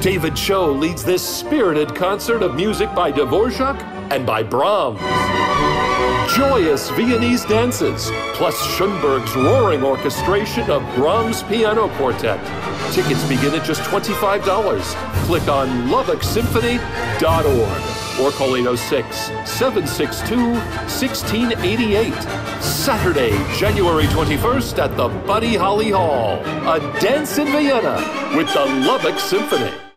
David Cho leads this spirited concert of music by Dvorak and by Brahms. Joyous Viennese dances, plus Schoenberg's roaring orchestration of Brahms Piano Quartet. Tickets begin at just $25. Click on LubbockSymphony.org or call 806 762 1688. Saturday, January 21st at the Buddy Holly Hall. A dance in Vienna with the Lubbock Symphony.